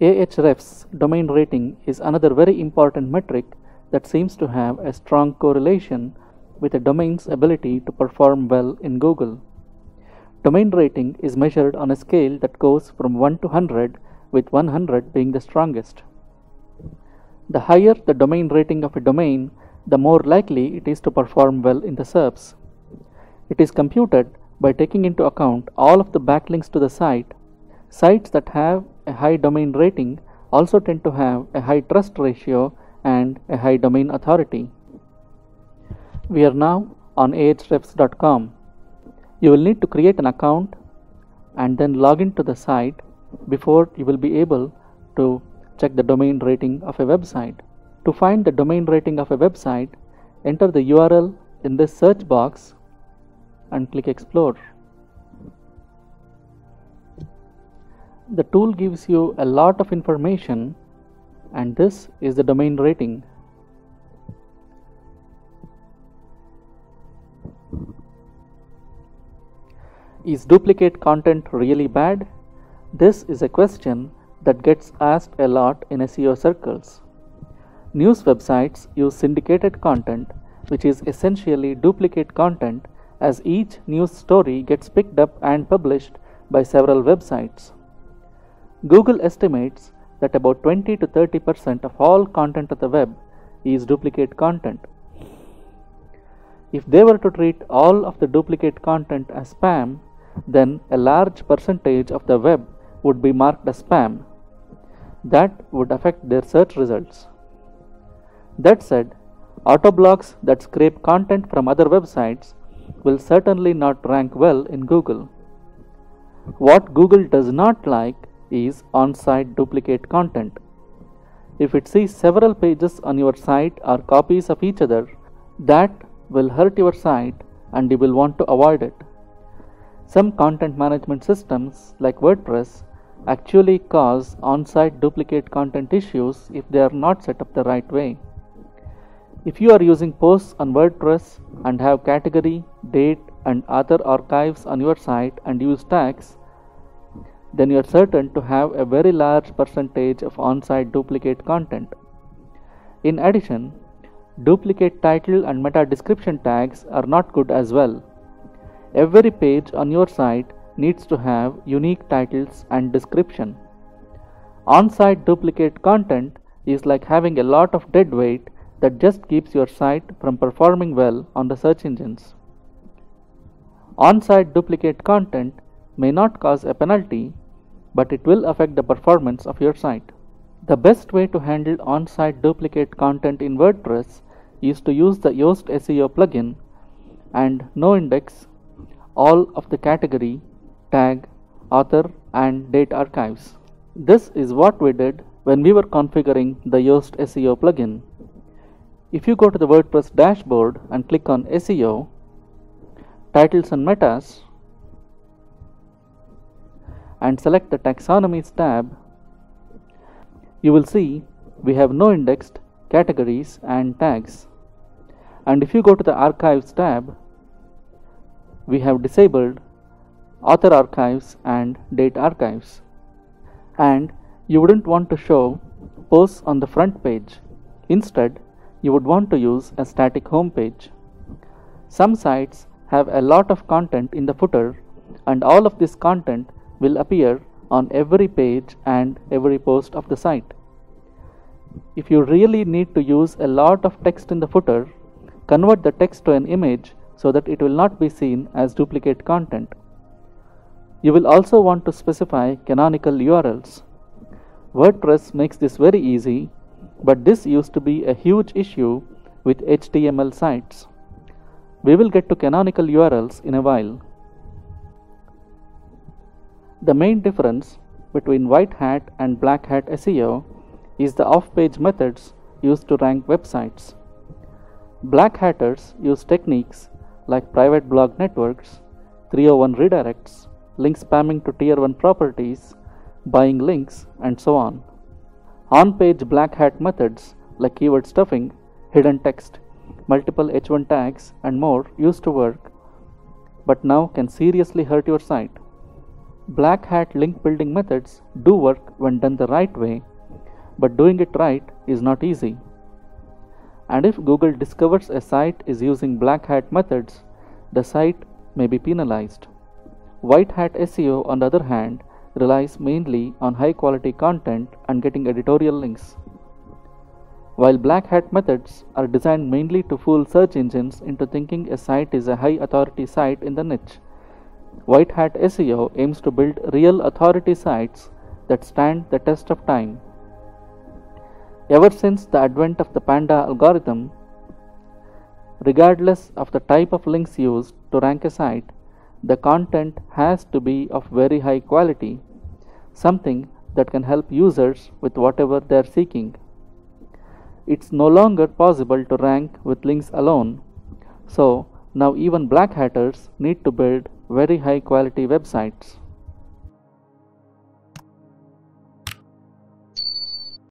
Ahrefs domain rating is another very important metric that seems to have a strong correlation with a domain's ability to perform well in Google. Domain rating is measured on a scale that goes from 1 to 100 with 100 being the strongest. The higher the domain rating of a domain, the more likely it is to perform well in the SERPs. It is computed by taking into account all of the backlinks to the site. Sites that have a high domain rating also tend to have a high trust ratio and a high domain authority. We are now on ahrefs.com. You will need to create an account and then log into the site before you will be able to check the domain rating of a website. To find the domain rating of a website, enter the URL in this search box and click explore. The tool gives you a lot of information and this is the domain rating. Is duplicate content really bad? This is a question that gets asked a lot in SEO circles. News websites use syndicated content, which is essentially duplicate content, as each news story gets picked up and published by several websites. Google estimates that about 20 to 30 percent of all content of the web is duplicate content. If they were to treat all of the duplicate content as spam, then a large percentage of the web would be marked as spam. That would affect their search results. That said, autoblogs that scrape content from other websites will certainly not rank well in Google. What Google does not like is on site duplicate content. If it sees several pages on your site are copies of each other, that will hurt your site and you will want to avoid it. Some content management systems like WordPress actually cause on site duplicate content issues if they are not set up the right way. If you are using posts on WordPress and have category, date, and other archives on your site and use tags, then you are certain to have a very large percentage of on site duplicate content. In addition, duplicate title and meta description tags are not good as well. Every page on your site needs to have unique titles and description. On site duplicate content is like having a lot of dead weight that just keeps your site from performing well on the search engines. On site duplicate content may not cause a penalty, but it will affect the performance of your site. The best way to handle on site duplicate content in WordPress is to use the Yoast SEO plugin and no index all of the category, tag, author, and date archives. This is what we did when we were configuring the Yoast SEO plugin. If you go to the WordPress dashboard and click on SEO, titles and metas, and select the taxonomies tab, you will see we have no indexed categories and tags. And if you go to the archives tab, we have disabled author archives and date archives. And you wouldn't want to show posts on the front page. Instead, you would want to use a static home page. Some sites have a lot of content in the footer and all of this content will appear on every page and every post of the site. If you really need to use a lot of text in the footer, convert the text to an image so that it will not be seen as duplicate content. You will also want to specify canonical URLs. WordPress makes this very easy, but this used to be a huge issue with HTML sites. We will get to canonical URLs in a while. The main difference between white hat and black hat SEO is the off page methods used to rank websites. Black hatters use techniques like private blog networks, 301 redirects, link spamming to tier 1 properties, buying links, and so on. On page black hat methods like keyword stuffing, hidden text, multiple H1 tags, and more used to work, but now can seriously hurt your site. Black hat link building methods do work when done the right way, but doing it right is not easy. And if Google discovers a site is using black hat methods, the site may be penalized. White hat SEO, on the other hand, relies mainly on high quality content and getting editorial links. While black hat methods are designed mainly to fool search engines into thinking a site is a high authority site in the niche, white hat SEO aims to build real authority sites that stand the test of time. Ever since the advent of the Panda algorithm, regardless of the type of links used to rank a site, the content has to be of very high quality, something that can help users with whatever they are seeking. It's no longer possible to rank with links alone, so now even black hatters need to build very high quality websites.